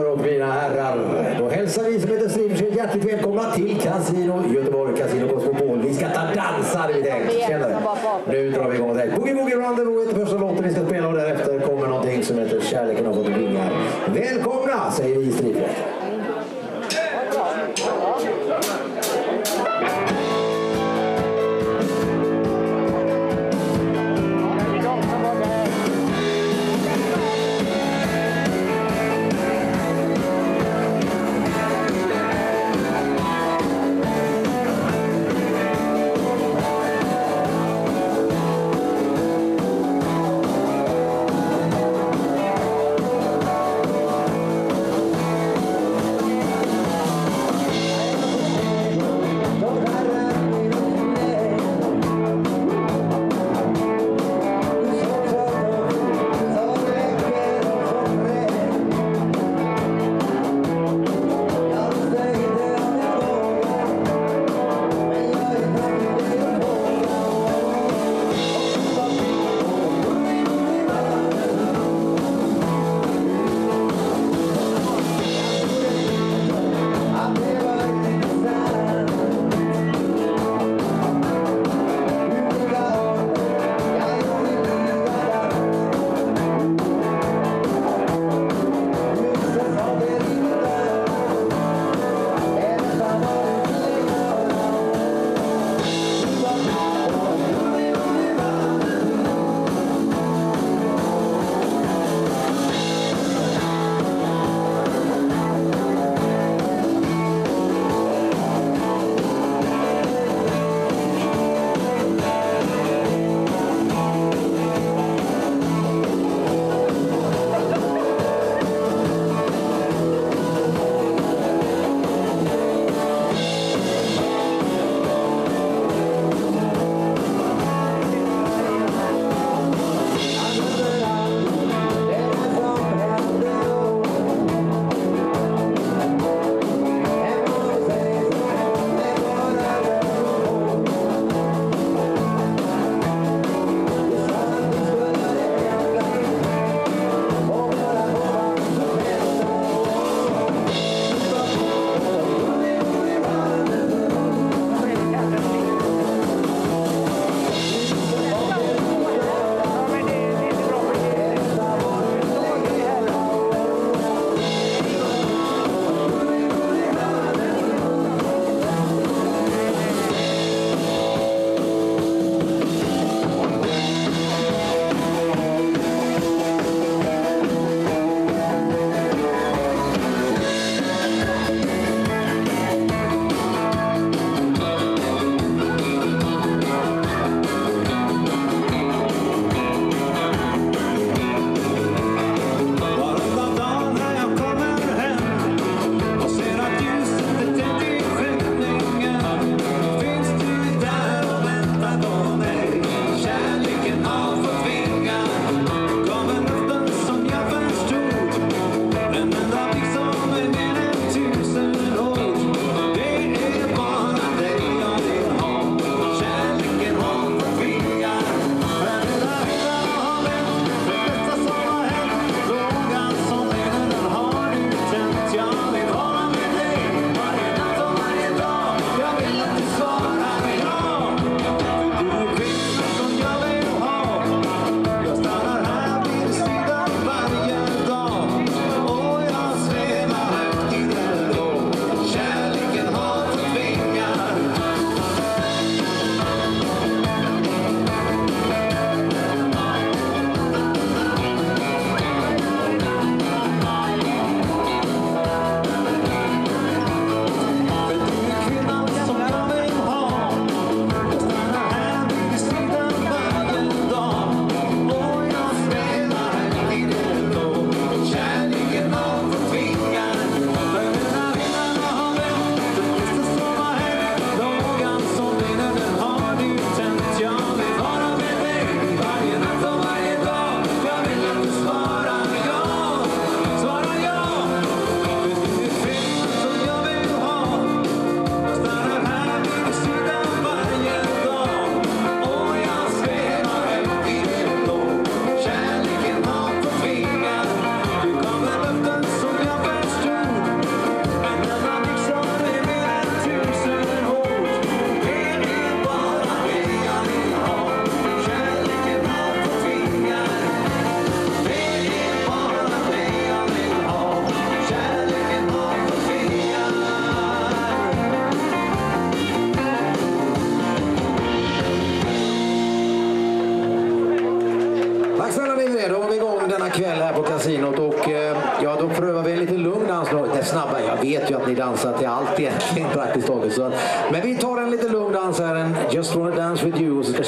och mina herrar, då hälsar vi som heter Stridskydd hjärtligt välkomna till Casino Göteborg, Casino Cosmopol. Vi ska ta dansa hade vi tänkt. Nu drar vi igång direkt. Boogie Boogie Rendezvous heter första låten vi ska spela och därefter kommer någonting som heter Kärleken har fått vingar. Välkomna säger vi i Stridskydd. Men vi tar en lite lugn dans här. En Just wanna dance with you. Och så ska